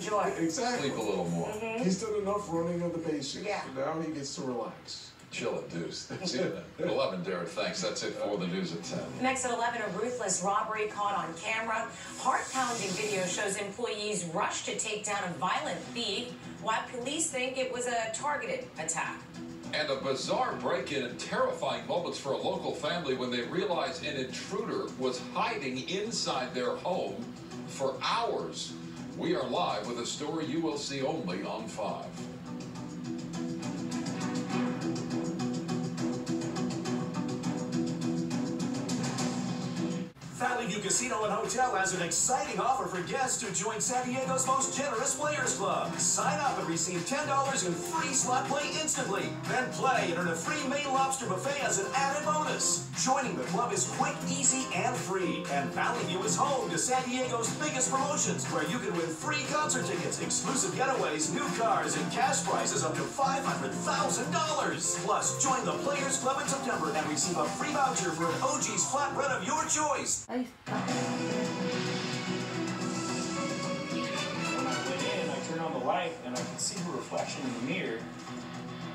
Enjoy. Exactly. Sleep a little more. Mm-hmm. He's done enough running of the bases. Yeah. Now he gets to relax. Chill at deuce. That's it. At 11, Derek, thanks. That's it for the news at 10. Next at 11, a ruthless robbery caught on camera. Heart-pounding video shows employees rush to take down a violent thief, while police think it was a targeted attack. And a bizarre break-in and terrifying moments for a local family when they realized an intruder was hiding inside their home for hours. We are live with a story you will see only on 5. Valley View Casino and Hotel has an exciting offer for guests who join San Diego's most generous Players Club. Sign up and receive $10 in free slot play instantly. Then play and earn a free Maine lobster buffet as an added bonus. Joining the club is quick, easy, and free. And Valley View is home to San Diego's biggest promotions, where you can win free concert tickets, exclusive getaways, new cars, and cash prizes up to $500,000. Plus, join the Players Club in September and receive a free voucher for an OG's flatbread of your choice. When I went in, I turned on the light and I could see her reflection in the mirror.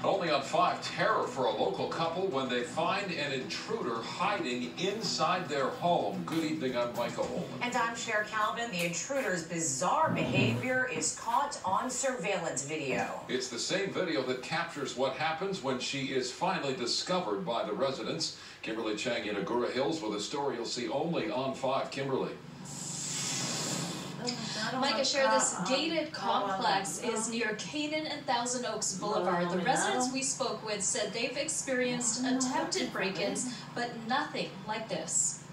Only on 5, terror for a local couple when they find an intruder hiding inside their home. Good evening, I'm Micah Ohlman. And I'm Cher Calvin. The intruder's bizarre behavior is caught on surveillance video. It's the same video that captures what happens when she is finally discovered by the residents. Kimberly Chang in Agoura Hills with a story you'll see only on 5. Kimberly. Micah, Cher this gated complex is near Kanan and Thousand Oaks Boulevard. The residents we spoke with said they've experienced attempted break ins, but nothing like this.